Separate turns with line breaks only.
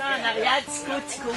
en arrière, tico, tico.